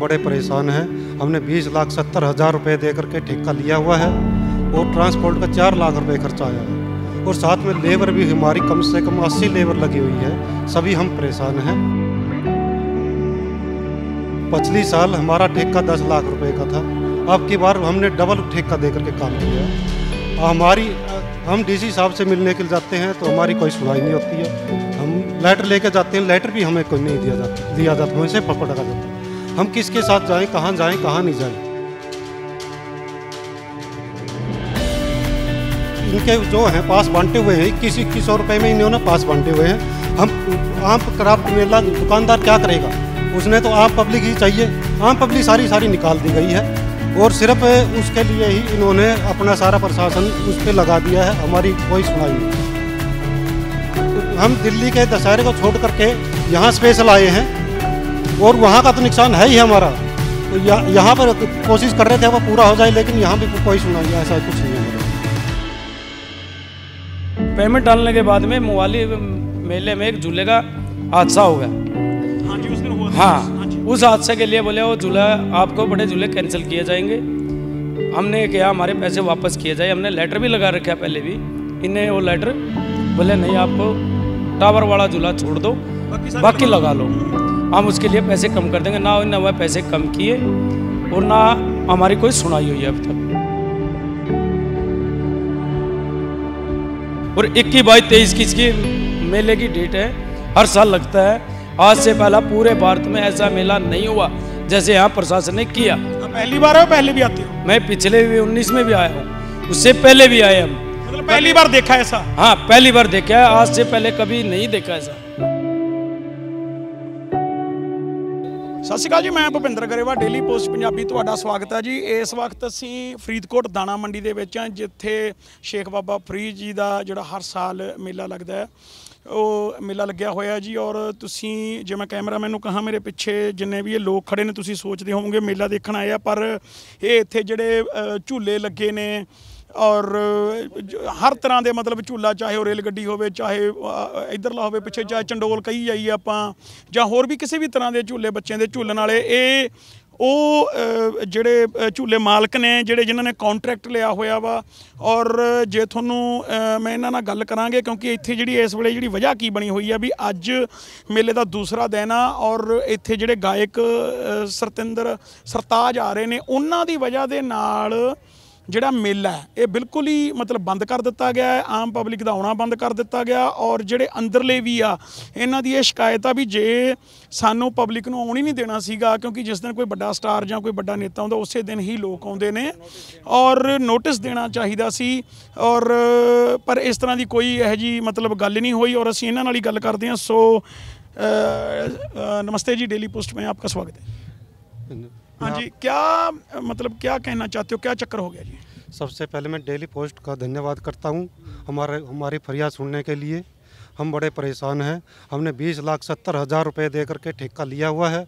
बड़े परेशान हैं। हमने बीस लाख सत्तर हज़ार रुपये दे करके ठेका लिया हुआ है। और ट्रांसपोर्ट का चार लाख रुपये खर्चा आया है। और साथ में लेबर भी हमारी कम से कम अस्सी लेबर लगी हुई है। सभी हम परेशान हैं। पिछली साल हमारा ठेका दस लाख रुपए का था। अब की बार हमने डबल ठेका दे करके काम किया है। हमारी, हम डीसी साहब से मिलने के लिए जाते हैं तो हमारी कोई सुनाई नहीं होती है। हम लेटर लेके जाते हैं, लेटर भी हमें कोई नहीं दिया जाता दिया जाता हमसे पकड़ा जाता हम किसके साथ जाएँ, कहाँ जाएँ, कहाँ नहीं जाएँ? इनके जो हैं, पास बांटे हुए हैं, इक्कीस इक्कीस सौ रुपये में इन्होंने पास बांटे हुए हैं। हम, आम क्राफ्ट मेला दुकानदार क्या करेगा? उसने तो आम पब्लिक ही चाहिए। आम पब्लिक सारी सारी निकाल दी गई है। और सिर्फ़ उसके लिए ही इन्होंने अपना सारा प्रशासन उस पर लगा दिया है, हमारी कोई सुनाई नहीं। हम दिल्ली के दशहरे को छोड़ करके यहाँ स्पेशल आए हैं। और वहाँ का तो नुकसान है ही हमारा। तो यहाँ यहाँ पर कोशिश कर रहे थे वो पूरा हो जाए लेकिन यहाँ भी कोई सुनाई ऐसा कुछ नहीं है पेमेंट डालने के बाद में मोवाली मेले में एक झूले का हादसा हो गया। हाँ जी उस दिन हुआ हाँ हाँ जी। उस हादसे के लिए बोले वो झूला आपको बड़े झूले कैंसिल किए जाएँगे। हमने किया हमारे पैसे वापस किए जाए। हमने लेटर भी लगा रखा पहले भी। इन्हें वो लेटर बोले नहीं आपको टावर वाला झूला छोड़ दो। बाकी बाकी लगा लो। हम उसके लिए पैसे कम कर देंगे ना उन्होंने वह पैसे कम किए और ना हमारी कोई सुनाई हुई है अब तक। और इक्कीस बाईस तेईस की इसकी मेले की डेट है हर साल लगता है। आज से पहला पूरे भारत में ऐसा मेला नहीं हुआ जैसे यहाँ प्रशासन ने किया। पहली बार हो पहले भी आते हो? मैं पिछले भी उन्नीस में भी आया हूँ उससे पहले भी आए हम। मतलब पहली बार देखा ऐसा? हाँ पहली बार देखा है आज से पहले कभी नहीं देखा ऐसा। ਸਤਿ ਸ਼੍ਰੀ ਅਕਾਲ ਜੀ, ਮੈਂ ਭੁਪਿੰਦਰ ਗਰੇਵਾ ਡੇਲੀ ਪੋਸਟ ਪੰਜਾਬੀ ਤੁਹਾਡਾ ਸਵਾਗਤ ਹੈ ਜੀ। ਇਸ ਵਕਤ ਅਸੀਂ ਫਰੀਦਕੋਟ ਦਾਣਾ ਮੰਡੀ ਦੇ ਵਿੱਚ ਹਾਂ, ਜਿੱਥੇ ਸ਼ੇਖ ਬਾਬਾ ਫਰੀਦ ਜੀ ਦਾ ਜਿਹੜਾ ਹਰ ਸਾਲ ਮੇਲਾ ਲੱਗਦਾ ਹੈ, ਉਹ ਮੇਲਾ ਲੱਗਿਆ ਹੋਇਆ ਜੀ। ਔਰ ਤੁਸੀਂ, ਜੇ ਮੈਂ ਕੈਮਰਾਮੈਨ ਨੂੰ ਕਹਾਂ, ਮੇਰੇ ਪਿੱਛੇ ਜਿੰਨੇ ਵੀ ਇਹ ਲੋਕ ਖੜੇ ਨੇ, ਤੁਸੀਂ ਸੋਚਦੇ ਹੋਵੋਗੇ, ਮੇਲਾ ਦੇਖਣ ਆਏ ਆ, ਪਰ ਇਹ ਇੱਥੇ ਜਿਹੜੇ ਝੂਲੇ ਲੱਗੇ ਨੇ ਔਰ ਹਰ ਤਰ੍ਹਾਂ ਦੇ ਮਤਲਬ ਝੂਲਾ ਚਾਹੇ ਉਹ ਰੇਲ ਗੱਡੀ ਹੋਵੇ ਚਾਹੇ ਅ, ਇੱਧਰਲਾ ਹੋਵੇ ਪਿੱਛੇ ਚਾਹੇ ਚੰਡੋਲ ਕਹੀ ਜਾਈਏ ਆਪਾਂ ਜਾਂ ਹੋਰ ਵੀ ਕਿਸੇ ਵੀ ਤਰ੍ਹਾਂ ਦੇ ਝੂਲੇ ਬੱਚਿਆਂ ਦੇ ਝੂਲਣ ਵਾਲੇ ਇਹ ਉਹ ਜਿਹੜੇ ਝੂਲੇ ਮਾਲਕ ਨੇ ਜਿਹੜੇ ਜਿਨ੍ਹਾਂ ਨੇ ਕੰਟਰੈਕਟ ਲਿਆ ਹੋਇਆ ਵਾ ਔਰ ਜੇ ਤੁਹਾਨੂੰ ਮੈਂ ਇਹਨਾਂ ਨਾਲ ਗੱਲ ਕਰਾਂਗੇ ਕਿਉਂਕਿ ਇੱਥੇ ਜਿਹੜੀ ਇਸ ਵੇਲੇ ਜਿਹੜੀ ਵਜ੍ਹਾ ਕੀ ਬਣੀ ਹੋਈ ਆ ਵੀ ਅੱਜ ਮੇਲੇ ਦਾ ਦੂਸਰਾ ਦਿਨ ਆ ਔਰ ਇੱਥੇ ਜਿਹੜੇ ਗਾਇਕ ਅ, ਸਰਤਿੰਦਰ ਸਰਤਾਜ ਆ ਰਹੇ ਨੇ ਉਹਨਾਂ ਦੀ ਵਜ੍ਹਾ ਦੇ ਨਾਲ ਜਿਹੜਾ ਮੇਲਾ ਹੈ ਇਹ ਬਿਲਕੁਲ ਹੀ ਮਤਲਬ ਬੰਦ ਕਰ ਦਿੱਤਾ ਗਿਆ ਹੈ ਆਮ ਪਬਲਿਕ ਦਾ ਆਉਣਾ ਬੰਦ ਕਰ ਦਿੱਤਾ ਗਿਆ ਔਰ ਜਿਹੜੇ ਅੰਦਰਲੇ ਵੀ ਆ ਇਹਨਾਂ ਦੀ ਇਹ ਸ਼ਿਕਾਇਤ ਆ ਵੀ ਜੇ ਸਾਨੂੰ ਪਬਲਿਕ ਨੂੰ ਆਉਣ ਹੀ ਨਹੀਂ ਦੇਣਾ ਸੀਗਾ ਕਿਉਂਕਿ ਜਿਸ ਦਿਨ ਕੋਈ ਵੱਡਾ ਸਟਾਰ ਜਾਂ ਕੋਈ ਵੱਡਾ ਨੇਤਾ ਆਉਂਦਾ ਉਸੇ ਦਿਨ ਹੀ ਲੋਕ ਆਉਂਦੇ ਨੇ ਔਰ ਨੋਟਿਸ ਦੇਣਾ ਚਾਹੀਦਾ ਸੀ ਔਰ ਪਰ ਇਸ ਤਰ੍ਹਾਂ ਦੀ ਕੋਈ ਇਹੋ ਜੀ ਮਤਲਬ ਗੱਲ ਨਹੀਂ ਹੋਈ ਔਰ ਅਸੀਂ ਇਹਨਾਂ ਨਾਲ ਹੀ ਗੱਲ ਕਰਦੇ ਹਾਂ ਸੋ ਅ, ਅ, नमस्ते जी डेली पोस्ट में आपका स्वागत है हाँ जी, क्या मतलब क्या कहना चाहते हो? क्या चक्कर हो गया जी? सबसे पहले मैं डेली पोस्ट का धन्यवाद करता हूँ हमारे, हमारी फरियाद सुनने के लिए। हम बड़े परेशान हैं। हमने बीस लाख सत्तर हज़ार रुपये दे करके ठेका लिया हुआ है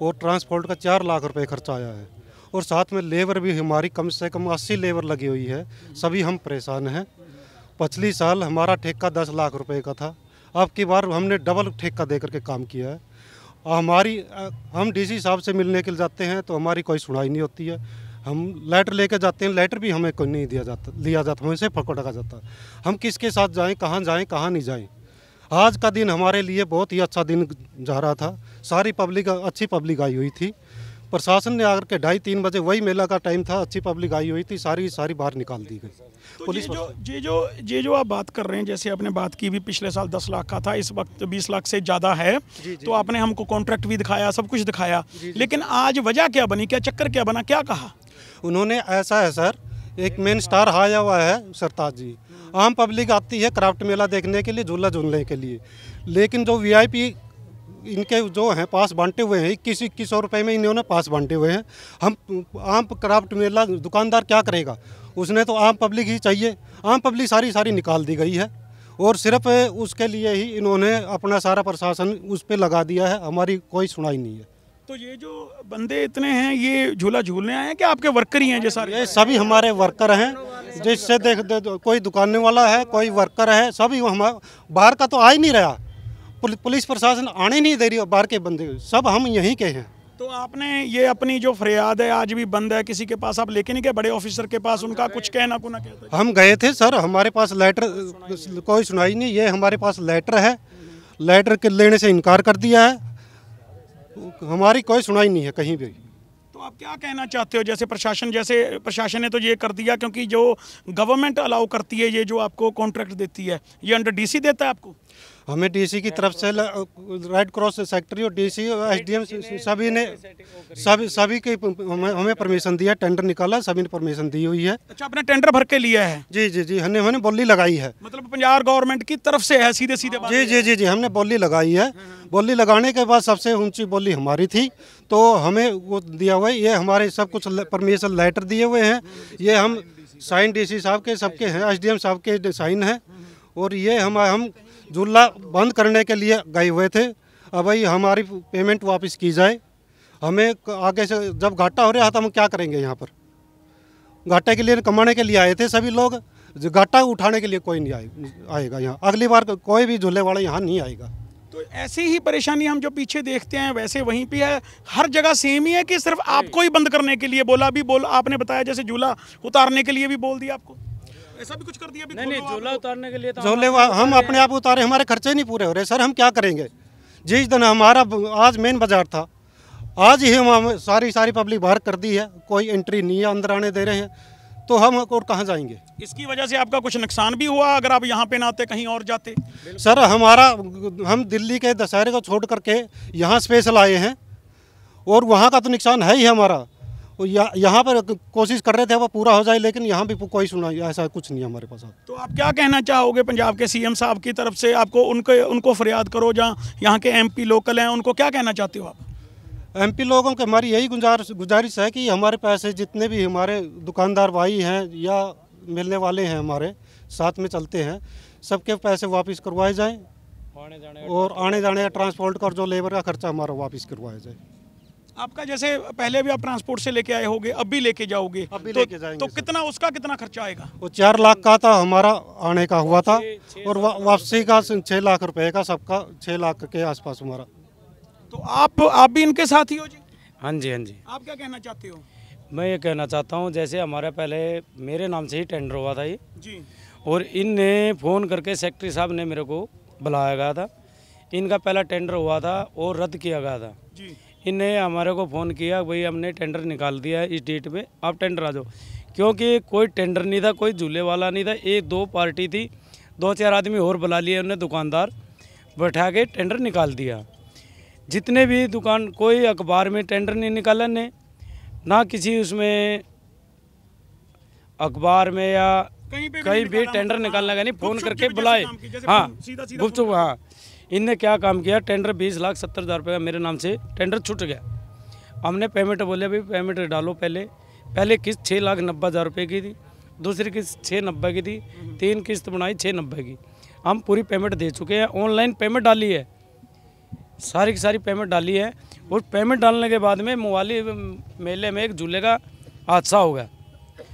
और ट्रांसपोर्ट का चार लाख रुपये खर्चा आया है। और साथ में लेबर भी हमारी कम से कम अस्सी लेबर लगी हुई है। सभी हम परेशान हैं। पिछली साल हमारा ठेका दस लाख रुपये का था। अब की बार हमने डबल ठेका दे करके काम किया है। हमारी अ, हम डीसी साहब से मिलने के लिए जाते हैं तो हमारी कोई सुनाई नहीं होती है। हम लेटर लेके जाते हैं लेटर भी हमें कोई नहीं दिया जाता लिया जाता हमें से पकड़ा जाता। हम किसके साथ जाएँ कहाँ जाएँ कहाँ नहीं जाएँ। आज का दिन हमारे लिए बहुत ही अच्छा दिन जा रहा था। सारी पब्लिक अच्छी पब्लिक आई हुई थी। प्रशासन ने आकर के ढाई तीन बजे वही मेला का टाइम था अच्छी पब्लिक आई हुई थी सारी सारी बाहर निकाल दी गई। तो पुलिस जो ये जो ये जो आप बात कर रहे हैं जैसे आपने बात की भी पिछले साल 10 लाख का था इस वक्त 20 लाख से ज़्यादा है जी, जी, तो आपने हमको कॉन्ट्रैक्ट भी दिखाया सब कुछ दिखाया लेकिन आज वजह क्या बनी क्या चक्कर क्या बना क्या कहा? उन्होंने ऐसा है सर एक मेन स्टार आया हुआ है सरताज जी। आम पब्लिक आती है क्राफ्ट मेला देखने के लिए झूला झूलने के लिए। लेकिन जो वीआईपी इनके जो हैं पास बांटे हुए हैं इक्कीस इक्कीस सौ रुपये में इन्होंने पास बांटे हुए हैं। हम आम क्राफ्ट मेला दुकानदार क्या करेगा? उसने तो आम पब्लिक ही चाहिए। आम पब्लिक सारी सारी निकाल दी गई है। और सिर्फ़ उसके लिए ही इन्होंने अपना सारा प्रशासन उस पर लगा दिया है। हमारी कोई सुनाई नहीं है। तो ये जो बंदे इतने हैं ये झूला झूलने आए हैं कि आपके वर्कर ही हैं सारे? ये सभी हमारे वर्कर हैं। जिससे देख दे, कोई दुकानने वाला है कोई वर्कर है सभी हम बाहर का तो आ ही नहीं रहा। पुलिस प्रशासन आने नहीं दे रही है बाहर के बंदे सब हम यहीं के हैं। तो आपने ये अपनी जो फरियाद है आज भी बंद है किसी के पास आप लेके नहीं गए? बड़े ऑफिसर के पास उनका कुछ कहना कुना कहता हम गए थे सर हमारे पास लेटर कोई सुनाई नहीं ये हमारे पास लेटर है। लेटर के लेने से इनकार कर दिया है। हमारी कोई सुनाई नहीं है कहीं भी। तो आप क्या कहना चाहते हो? जैसे प्रशासन जैसे प्रशासन ने तो ये कर दिया क्योंकि जो गवर्नमेंट अलाउ करती है ये जो आपको कॉन्ट्रैक्ट देती है ये अंडर डीसी देता है आपको? हमें डीसी की तरफ़ से रेड क्रॉस सेक्रेटरी और डीसी एसडीएम सभी ने सभी सभी के हमें हमें परमिशन दिया टेंडर निकाला सभी ने परमिशन दी हुई है। अच्छा आपने टेंडर भर के लिया है? जी जी जी हमने हमने बोली लगाई है। मतलब पंजाब गवर्नमेंट की तरफ़ से है सीधे सीधे जी जी जी जी हमने बोली लगाई है। बोली लगाने के बाद सबसे ऊँची बोली हमारी थी। तो हमें वो दिया हुआ है ये हमारे सब कुछ परमिशन लेटर दिए हुए हैं। ये हम साइन डीसी साहब के सबके हैं एसडीएम साहब के साइन है। और ये हम हम झूला बंद करने के लिए गए हुए थे। अब भाई हमारी पेमेंट वापस की जाए। हमें आगे से जब घाटा हो रहा था, हम क्या करेंगे यहाँ पर? घाटे के लिए, कमाने के लिए आए थे सभी लोग। घाटा उठाने के लिए कोई नहीं आए, आएगा यहाँ। अगली बार कोई भी झूले वाला यहाँ नहीं आएगा। तो ऐसी ही परेशानी हम जो पीछे देखते हैं, वैसे वहीं पे है। हर जगह सेम ही है कि सिर्फ़ आपको ही बंद करने के लिए बोला? भी बोल, आपने बताया जैसे झूला उतारने के लिए भी बोल दिया आपको। ऐसा भी कुछ कर दिया? भी नहीं नहीं झूला उतारने के लिए तो झोले हम अपने आप उतारे हमारे खर्चे नहीं पूरे हो रहे। सर हम क्या करेंगे? जिस दिन हमारा आज मेन बाज़ार था आज ही हम हम सारी सारी पब्लिक बाहर कर दी है। कोई एंट्री नहीं है अंदर आने दे रहे हैं। तो हम और कहाँ जाएँगे? इसकी वजह से आपका कुछ नुकसान भी हुआ अगर आप यहाँ पे ना आते कहीं और जाते? सर हमारा हम दिल्ली के दशहरे को छोड़ करके यहाँ स्पेशल आए हैं। और वहाँ का तो नुकसान है ही हमारा। और यहाँ पर कोशिश कर रहे थे वो पूरा हो जाए लेकिन यहाँ भी कोई सुनाई ऐसा कुछ नहीं है हमारे पास तो आप क्या कहना चाहोगे पंजाब के सीएम साहब की तरफ़ से? आपको उनके उनको फरियाद करो जहाँ यहाँ के एमपी लोकल हैं उनको क्या कहना चाहते हो आप? एमपी लोगों के हमारी यही गुजारिश गुजारिश है कि हमारे पैसे जितने भी हमारे दुकानदार भाई हैं या मिलने वाले हैं हमारे साथ में चलते हैं सबके पैसे वापस करवाए जाएँ आने जाने और आने जाने का ट्रांसपोर्ट का जो लेबर का खर्चा हमारा वापस करवाया जाए। आपका जैसे पहले भी आप ट्रांसपोर्ट से लेके आए होगे अब भी लेके जाओगे अब भी तो, लेके जाएँगे तो कितना उसका कितना खर्चा आएगा? वो चार लाख का था हमारा आने का हुआ था और वा, वापसी का छः लाख रुपए का सबका छः लाख के आसपास हमारा। तो आप आप भी इनके साथ ही हो जी? हाँ जी हाँ जी। आप क्या कहना चाहते हो? मैं ये कहना चाहता हूँ जैसे हमारे पहले मेरे नाम से ही टेंडर हुआ था ये। जी। और इनने फ़ोन करके सेक्रेटरी साहब ने मेरे को बुलाया गया था। इनका पहला टेंडर हुआ था और रद्द किया गया था। जी। इनने हमारे को फ़ोन किया भाई हमने टेंडर निकाल दिया है इस डेट पे आप टेंडर आ जाओ। क्योंकि कोई टेंडर नहीं था कोई झूले वाला नहीं था एक दो पार्टी थी दो चार आदमी और बुला लिए उन्होंने दुकानदार बैठा के टेंडर निकाल दिया। जितने भी दुकान कोई अखबार में टेंडर नहीं निकाला ने ना किसी उसमें अखबार में या कहीं भी भी टेंडर मतलब, निकालने का नहीं फ़ोन करके बुलाए। हाँ गुपचुप हाँ। इनने क्या काम किया? टेंडर बीस लाख सत्तर हज़ार रुपये का मेरे नाम से टेंडर छूट गया। हमने पेमेंट बोले भाई पेमेंट डालो पहले। पहले किस्त छः लाख नब्बे हज़ार रुपये की थी दूसरी किस्त छः नब्बे की थी तीन किस्त बनाई छः नब्बे की। हम पूरी पेमेंट दे चुके हैं। ऑनलाइन पेमेंट डाली है। सारी की सारी पेमेंट डाली है। और पेमेंट डालने के बाद में मोवाली मेले में एक झूले का हादसा हो गया।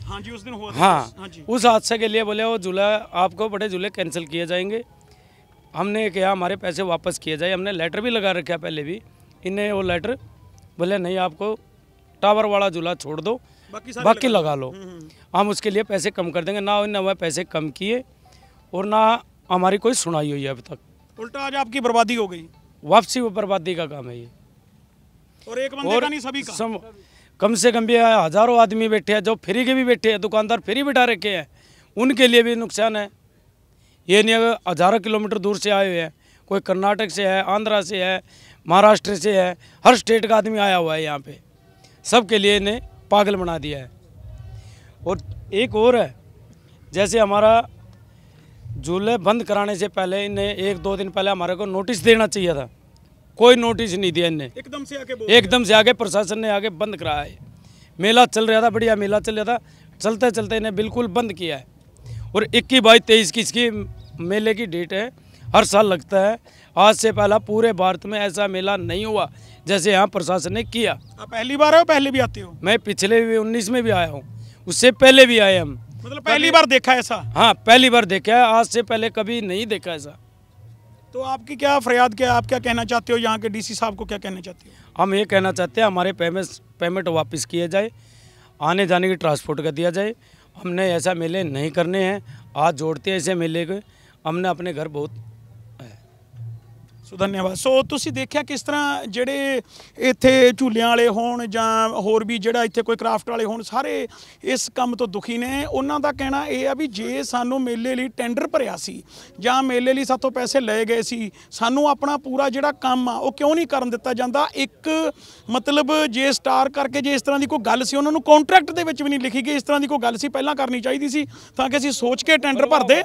हाँ जी उस दिन हुआ हाँ। हाँ जी। उस हादसे के लिए बोले वो झूला आपको बड़े झूले कैंसिल किए जाएँगे। हमने कहा हमारे पैसे वापस किए जाए। हमने लेटर भी लगा रखा पहले भी। इन्हें वो लेटर बोले नहीं आपको टावर वाला झूला छोड़ दो बाकी बाकी लगा लगा लो। हम्म, हम उसके लिए पैसे कम कर देंगे ना उन्होंने वह पैसे कम किए और ना हमारी कोई सुनाई हुई है अभी तक। उल्टा आज आपकी बर्बादी हो गई। वापसी वो बर्बादी का काम है ये। और एक बंदे का नहीं सभी का। सम, कम से कम भी हज़ारों आदमी बैठे हैं जो फ्री के भी बैठे हैं दुकानदार फ्री बिठा रखे हैं। उनके लिए भी नुकसान है। ये नहीं अगर हज़ारों किलोमीटर दूर से आए हुए हैं। कोई कर्नाटक से है आंध्रा से है महाराष्ट्र से है हर स्टेट का आदमी आया हुआ है यहाँ पे। सबके लिए इन्हें पागल बना दिया है। और एक और है जैसे हमारा झूले बंद कराने से पहले इन्हें एक दो दिन पहले हमारे को नोटिस देना चाहिए था। कोई नोटिस नहीं दिया इन्हें। एकदम से आगे एकदम से आगे प्रशासन ने आगे बंद कराया है। मेला चल रहा था बढ़िया मेला चल रहा था। चलते चलते इन्हें बिल्कुल बंद किया है। और इक्कीस बाईस तेईस की इसकी मेले की डेट है। हर साल लगता है। आज से पहला पूरे भारत में ऐसा मेला नहीं हुआ जैसे यहाँ प्रशासन ने किया। आप पहली बार हो पहले भी आते हो? मैं पिछले भी उन्नीस में भी आया हूँ। उससे पहले भी आए हम। मतलब पहली बार देखा ऐसा? हाँ पहली बार देखा है। आज से पहले कभी नहीं देखा ऐसा। तो आपकी क्या फरियाद क्या आप क्या कहना चाहते हो? यहाँ के डीसी साहब को क्या कहना चाहते हो? हम ये कहना चाहते हैं हमारे पेमेंट पेमेंट वापस किए जाए। आने जाने की ट्रांसपोर्ट कर दिया जाए। हमने ऐसा मेले नहीं करने हैं। आज जोड़ते हैं ऐसे मेले को। हमने अपने घर बहुत ਸੋ ਧੰਨਵਾਦ। ਸੋ ਤੁਸੀਂ ਦੇਖਿਆ ਕਿਸ ਤਰ੍ਹਾਂ ਜਿਹੜੇ ਇੱਥੇ ਝੂਲਿਆਂ ਵਾਲੇ ਹੋਣ ਜਾਂ ਹੋਰ ਵੀ ਜਿਹੜਾ ਇੱਥੇ ਕੋਈ ਕਰਾਫਟ ਵਾਲੇ ਹੋਣ, ਸਾਰੇ ਇਸ ਕੰਮ ਤੋਂ ਦੁਖੀ ਨੇ। ਉਹਨਾਂ ਦਾ ਕਹਿਣਾ ਇਹ ਆ ਵੀ ਜੇ ਸਾਨੂੰ ਮੇਲੇ ਲਈ ਟੈਂਡਰ ਭਰਿਆ ਸੀ ਜਾਂ ਮੇਲੇ ਲਈ ਸਾਤੋਂ ਪੈਸੇ ਲਏ ਗਏ ਸੀ, ਸਾਨੂੰ ਆਪਣਾ ਪੂਰਾ ਜਿਹੜਾ ਕੰਮ ਆ, ਉਹ ਕਿਉਂ ਨਹੀਂ ਕਰਨ ਦਿੱਤਾ ਜਾਂਦਾ? ਇੱਕ ਮਤਲਬ ਜੇ ਸਟਾਰ ਕਰਕੇ ਜੇ ਇਸ ਤਰ੍ਹਾਂ ਦੀ ਕੋਈ ਗੱਲ ਸੀ, ਉਹਨਾਂ ਨੂੰ ਕੰਟਰੈਕਟ ਦੇ ਵਿੱਚ ਵੀ ਨਹੀਂ ਲਿਖੀ ਗਈ, ਇਸ ਤਰ੍ਹਾਂ ਦੀ ਕੋਈ ਗੱਲ ਸੀ, ਪਹਿਲਾਂ ਕਰਨੀ ਚਾਹੀਦੀ ਸੀ, ਤਾਂ ਕਿ ਅਸੀਂ ਸੋਚ ਕੇ ਟੈਂਡਰ ਭਰਦੇ।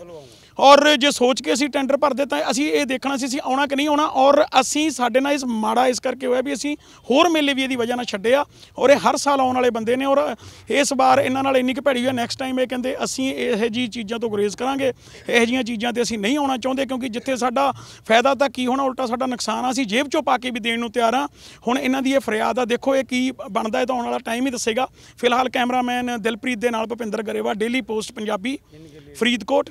ਔਰ ਜੇ ਸੋਚ ਕੇ ਅਸੀਂ ਟੈਂਡਰ ਭਰਦੇ ਤਾਂ ਅਸੀਂ ਇਹ ਦੇਖਣਾ ਸੀ, ਅਸੀਂ ਆਉਣਾ ਕਿ ਨਹੀਂ ਆਉਣਾ, ਔਰ ਅਸੀਂ ਸਾਡੇ ਨਾਲ ਇਸ ਮਾੜਾ ਇਸ ਕਰਕੇ ਹੋਇਆ ਵੀ ਅਸੀਂ ਹੋਰ ਮੇਲੇ ਵੀ ਇਹਦੀ ਵਜ੍ਹਾ ਨਾਲ ਛੱਡਿਆ ਔਰ ਇਹ ਹਰ ਸਾਲ ਆਉਣ ਵਾਲੇ ਬੰਦੇ ਨੇ, ਔਰ ਇਸ ਵਾਰ ਇਹਨਾਂ ਨਾਲ ਇੰਨੀ ਕੁ ਭੈੜੀ ਹੋਈ ਨੈਕਸਟ ਟਾਈਮ ਇਹ ਕਹਿੰਦੇ ਅਸੀਂ ਇਹੋ ਜੀ ਚੀਜ਼ਾਂ ਤੋਂ ਗੁਰੇਜ਼ ਕਰਾਂਗੇ, ਇਹੋ ਜੀਆਂ ਚੀਜ਼ਾਂ ਤੇ ਅਸੀਂ ਨਹੀਂ ਆਉਣਾ ਚਾਹੁੰਦੇ, ਕਿਉਂਕਿ ਜਿੱਥੇ ਸਾਡਾ ਫਾਇਦਾ ਤਾਂ ਕੀ ਹੋਣਾ, ਉਲਟਾ ਸਾਡਾ ਨੁਕਸਾਨ ਆ, ਅਸੀਂ ਜੇਬ ਚੋਂ ਪਾ ਕੇ ਵੀ ਦੇਣ ਨੂੰ ਤਿਆਰ ਆ। ਹੁਣ ਇਹਨਾਂ ਦੀ ਇਹ ਫਰਿਆਦ ਆ, ਦੇਖੋ ਇਹ ਕੀ ਬਣਦਾ ਹੈ ਤਾਂ ਆਉਣ ਵਾਲਾ ਟਾਈਮ ਹੀ ਦੱਸੇਗਾ। ਫਿਲਹਾਲ ਕੈਮਰਾਮੈਨ ਦਿਲਪ੍ਰੀਤ ਦੇ ਨਾਲ ਭੁਪਿੰਦਰ ਗਰੇਵਾ ਡੇਲੀ ਪੋਸਟ ਪੰਜਾਬੀ, ਫਰੀਦਕੋਟ।